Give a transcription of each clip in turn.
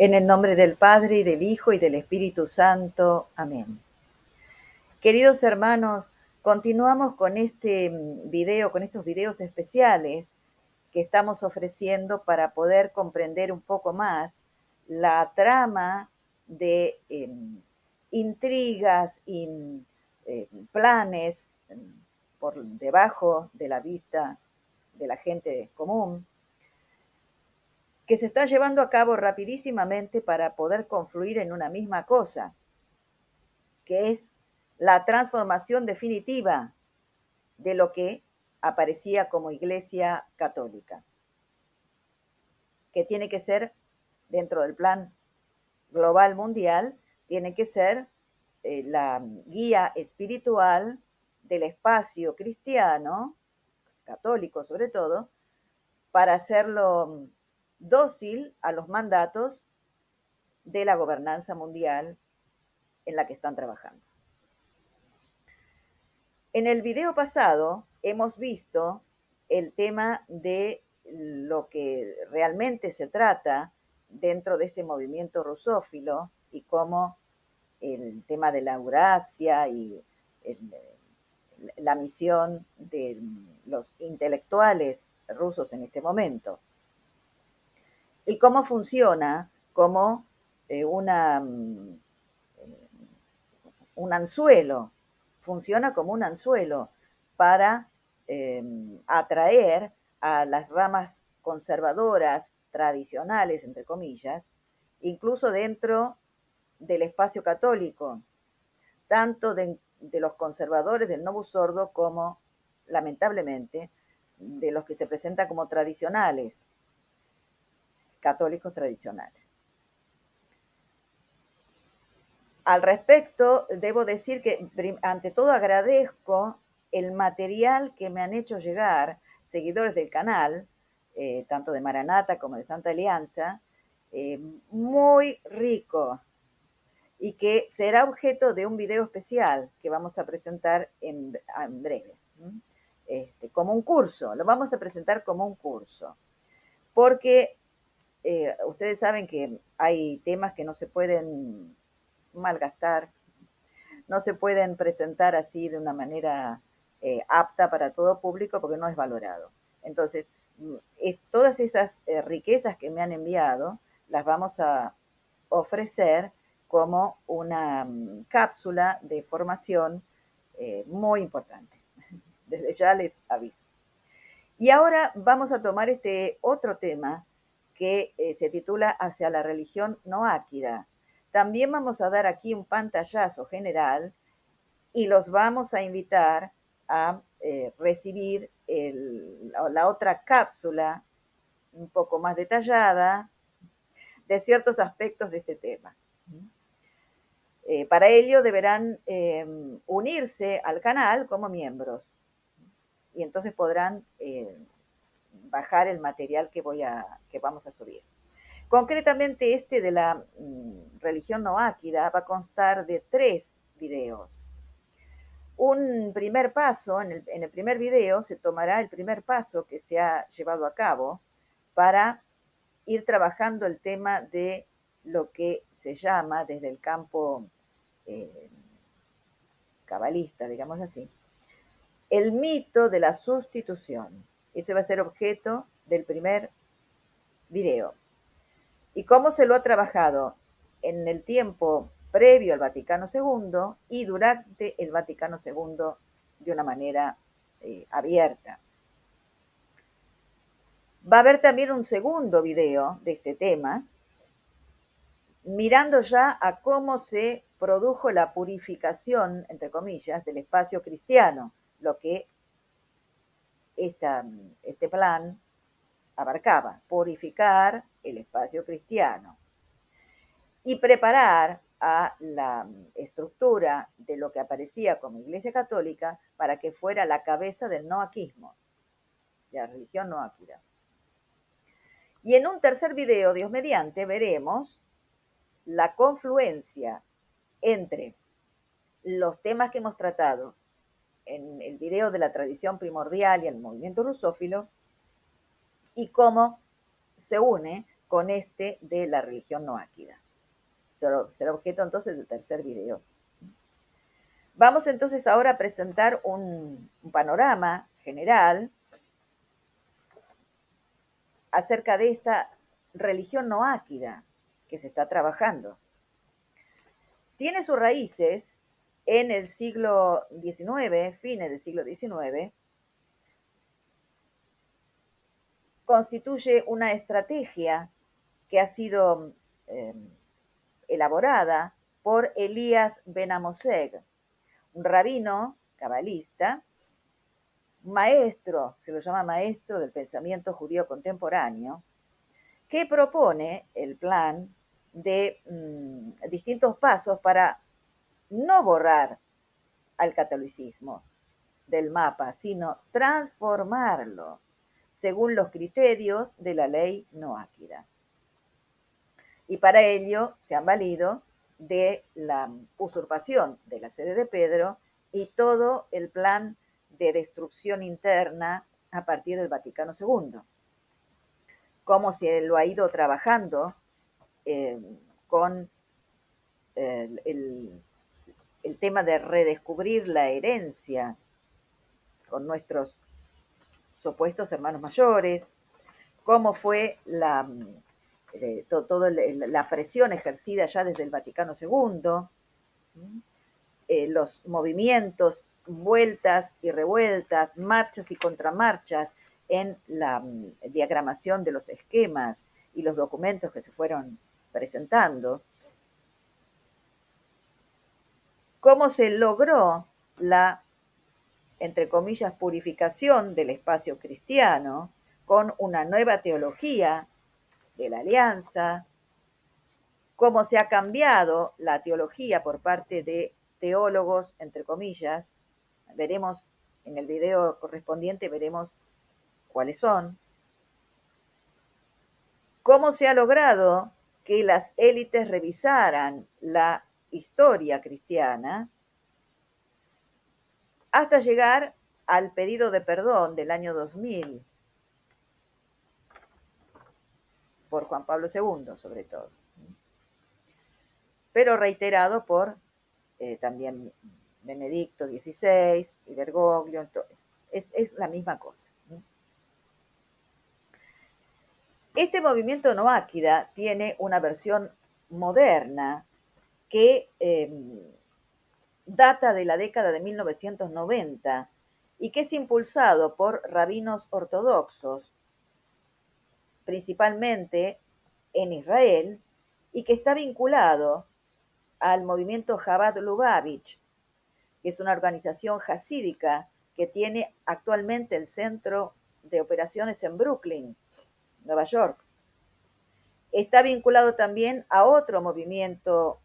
En el nombre del Padre y del Hijo y del Espíritu Santo. Amén. Queridos hermanos, continuamos con este video, con estos videos especiales que estamos ofreciendo para poder comprender un poco más la trama de em, intrigas y eh, planes em, por debajo de la vista de la gente común que se está llevando a cabo rapidísimamente para poder confluir en una misma cosa, que es la transformación definitiva de lo que aparecía como Iglesia Católica, que tiene que ser, dentro del plan global mundial, tiene que ser eh, la guía espiritual del espacio cristiano, católico sobre todo, para hacerlo dócil a los mandatos de la gobernanza mundial en la que están trabajando. En el video pasado hemos visto el tema de lo que realmente se trata dentro de ese movimiento rusófilo y cómo el tema de la Eurasia y la misión de los intelectuales rusos en este momento y cómo funciona como eh, una, mm, un anzuelo, funciona como un anzuelo para em, atraer a las ramas conservadoras, tradicionales, entre comillas, incluso dentro del espacio católico, tanto de, de los conservadores del Novo Sordo como, lamentablemente, de los que se presentan como tradicionales católicos tradicionales. Al respecto, debo decir que ante todo agradezco el material que me han hecho llegar seguidores del canal, eh, tanto de Maranata como de Santa Alianza, eh, muy rico y que será objeto de un video especial que vamos a presentar en, breve, este, como un curso, lo vamos a presentar como un curso, porque eh, ustedes saben que hay temas que no se pueden malgastar, no se pueden presentar así de una manera eh, apta para todo público porque no es valorado. Entonces, mm, todas esas eh, riquezas que me han enviado las vamos a ofrecer como una mm, cápsula de formación muy importante. Desde ya les aviso. Y ahora vamos a tomar este otro tema que eh, se titula Hacia la religión no áquida. También vamos a dar aquí un pantallazo general y los vamos a invitar a eh, recibir la, otra cápsula un poco más detallada de ciertos aspectos de este tema. Eh, para ello deberán em, unirse al canal como miembros y entonces podrán bajar el material que, voy a, que vamos a subir. Concretamente este de la mm, religión noáquida va a constar de tres videos. Un primer paso, en el, en el primer video se tomará el primer paso que se ha llevado a cabo para ir trabajando el tema de lo que se llama desde el campo eh, cabalista, digamos así, el mito de la sustitución. Ese va a ser objeto del primer video. ¿Y cómo se lo ha trabajado? En el tiempo previo al Vaticano II y durante el Vaticano II de una manera eh, abierta. Va a haber también un segundo video de este tema, mirando ya a cómo se produjo la purificación, entre comillas, del espacio cristiano, lo que este plan abarcaba purificar el espacio cristiano y preparar a la estructura de lo que aparecía como Iglesia Católica para que fuera la cabeza del noaquismo, la religión noaquida. Y en un tercer video, Dios mediante, veremos la confluencia entre los temas que hemos tratado en el video de la tradición primordial y el movimiento rusófilo, y cómo se une con este de la religión noáquida. Será objeto entonces del tercer video. Vamos entonces ahora a presentar un, un panorama general acerca de esta religión noáquida que se está trabajando. Tiene sus raíces en el siglo XIX, fines del siglo XIX, constituye una estrategia que ha sido eh, elaborada por Elías Benamoseg, un rabino cabalista, maestro, se lo llama maestro del pensamiento judío contemporáneo, que propone el plan de mm, distintos pasos para no borrar al catolicismo del mapa, sino transformarlo según los criterios de la ley noáquida. Y para ello se han valido de la usurpación de la sede de Pedro y todo el plan de destrucción interna a partir del Vaticano II. Cómo se lo ha ido trabajando eh, con el, el tema de redescubrir la herencia con nuestros supuestos hermanos mayores, cómo fue la, eh, toda la presión ejercida ya desde el Vaticano II, eh, los movimientos, vueltas y revueltas, marchas y contramarchas en la mm, diagramación de los esquemas y los documentos que se fueron presentando, cómo se logró la, entre comillas, purificación del espacio cristiano con una nueva teología de la alianza, cómo se ha cambiado la teología por parte de teólogos, entre comillas, veremos en el video correspondiente, veremos cuáles son, cómo se ha logrado que las élites revisaran la historia cristiana hasta llegar al pedido de perdón del año 2000 por Juan Pablo II sobre todo, pero reiterado por eh, también Benedicto XVI y Bergoglio, es, es la misma cosa. Este movimiento noáquida tiene una versión moderna que em, data de la década de 1990 y que es impulsado por rabinos ortodoxos, principalmente en Israel, y que está vinculado al movimiento Chabad Lubavitch, que es una organización hasídica que tiene actualmente el centro de operaciones en Brooklyn, Nueva York. Está vinculado también a otro movimiento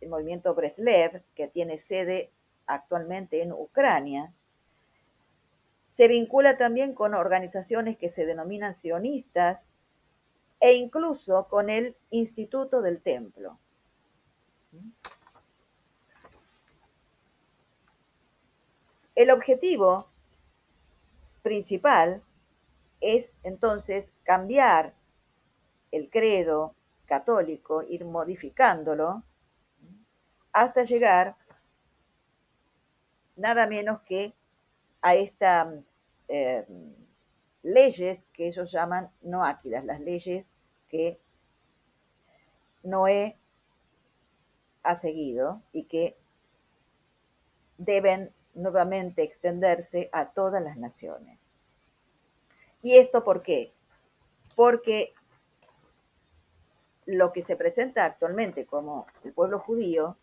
el movimiento Breslev, que tiene sede actualmente en Ucrania, se vincula también con organizaciones que se denominan sionistas e incluso con el Instituto del Templo. El objetivo principal es entonces cambiar el credo católico, ir modificándolo hasta llegar nada menos que a estas eh, leyes que ellos llaman noáquidas, las leyes que Noé ha seguido y que deben nuevamente extenderse a todas las naciones. ¿Y esto por qué? Porque lo que se presenta actualmente como el pueblo judío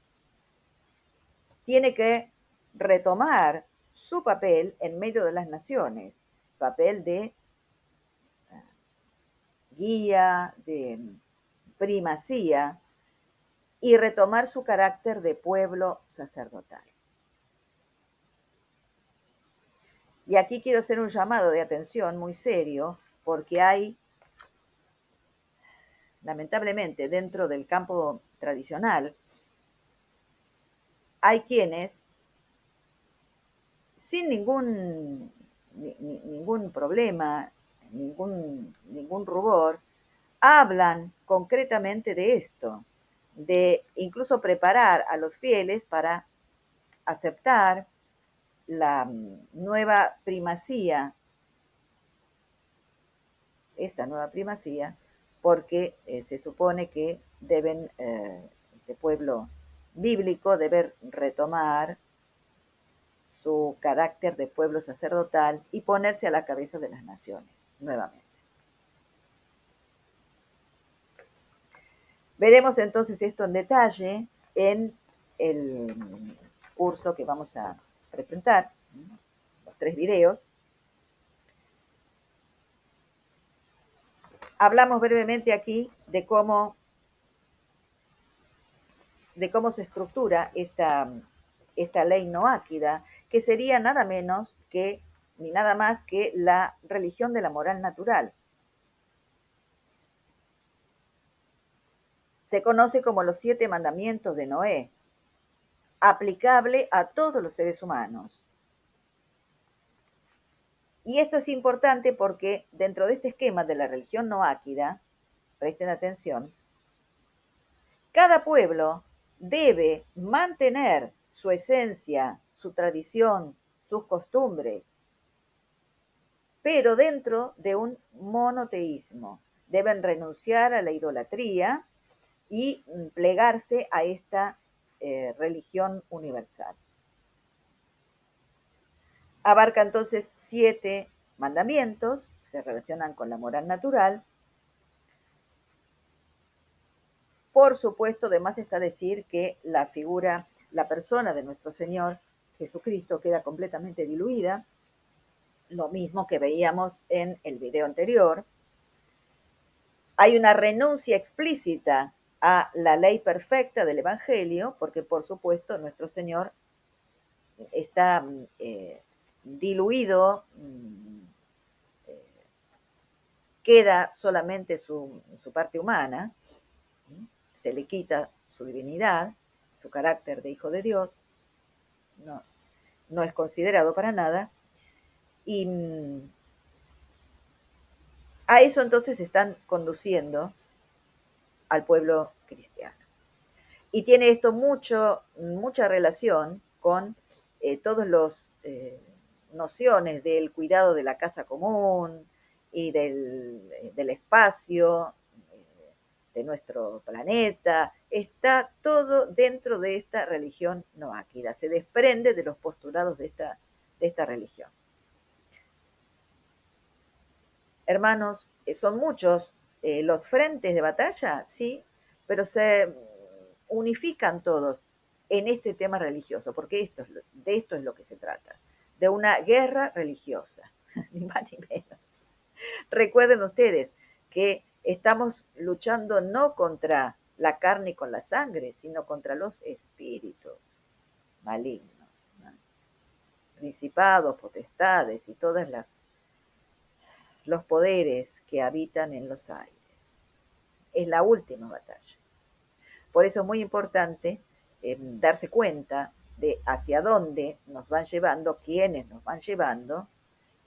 tiene que retomar su papel en medio de las naciones, papel de eh, guía, de primacía, y retomar su carácter de pueblo sacerdotal. Y aquí quiero hacer un llamado de atención muy serio, porque hay, lamentablemente, dentro del campo tradicional, hay quienes, sin ningún, ningún problema, ningún, ningún rubor, hablan concretamente de esto, de incluso preparar a los fieles para aceptar la nueva primacía, esta nueva primacía, porque eh, se supone que deben, eh, este pueblo bíblico debe retomar su carácter de pueblo sacerdotal y ponerse a la cabeza de las naciones nuevamente. Veremos entonces esto en detalle en el curso que vamos a presentar, los tres videos. Hablamos brevemente aquí de cómo, de cómo se estructura esta, esta ley noáquida, que sería nada menos que, ni nada más que la religión de la moral natural. Se conoce como los siete mandamientos de Noé, aplicable a todos los seres humanos. Y esto es importante porque dentro de este esquema de la religión noáquida, presten atención, cada pueblo debe mantener su esencia, su tradición, sus costumbres, pero dentro de un monoteísmo. Deben renunciar a la idolatría, y plegarse a esta eh, religión universal. Abarca entonces siete mandamientos, se relacionan con la moral natural. Por supuesto, además está decir que la figura, la persona de nuestro Señor Jesucristo queda completamente diluida, lo mismo que veíamos en el video anterior. Hay una renuncia explícita a la ley perfecta del Evangelio, porque por supuesto nuestro Señor está eh, diluido, mm, eh, queda solamente su, parte humana, se le quita su divinidad, su carácter de hijo de Dios, no, es considerado para nada, y mm, a eso entonces están conduciendo al pueblo cristiano. Y tiene esto mucho, mucha relación con eh, todas las eh, nociones del cuidado de la casa común y del, del espacio, eh, de nuestro planeta. Está todo dentro de esta religión noáquida. Se desprende de los postulados de esta, de esta religión. Hermanos, son muchos eh, los frentes de batalla, sí, pero se unifican todos en este tema religioso, porque esto de esto es lo que se trata, de una guerra religiosa, ni más ni menos. Recuerden ustedes que estamos luchando no contra la carne y con la sangre, sino contra los espíritus malignos, principados, potestades y todas las los poderes que habitan en los aires. Es la última batalla. Por eso es muy importante eh, darse cuenta de hacia dónde nos van llevando, quiénes nos van llevando,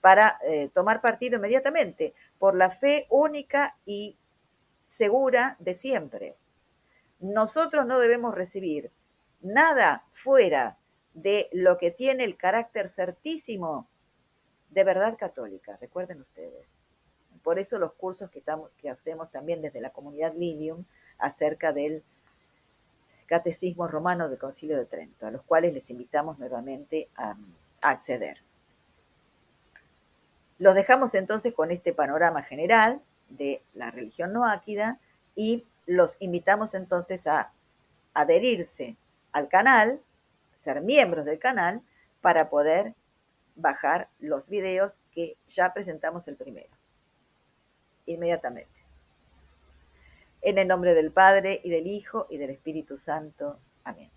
para eh, tomar partido inmediatamente por la fe única y segura de siempre. Nosotros no debemos recibir nada fuera de lo que tiene el carácter certísimo de verdad católica, recuerden ustedes. Por eso los cursos que, que hacemos también desde la comunidad Lilium acerca del Catecismo Romano del Concilio de Trento, a los cuales les invitamos nuevamente a acceder. Los dejamos entonces con este panorama general de la religión noáquida y los invitamos entonces a adherirse al canal, ser miembros del canal, para poder bajar los videos que ya presentamos el primero inmediatamente. En el nombre del Padre y del Hijo y del Espíritu Santo. Amén.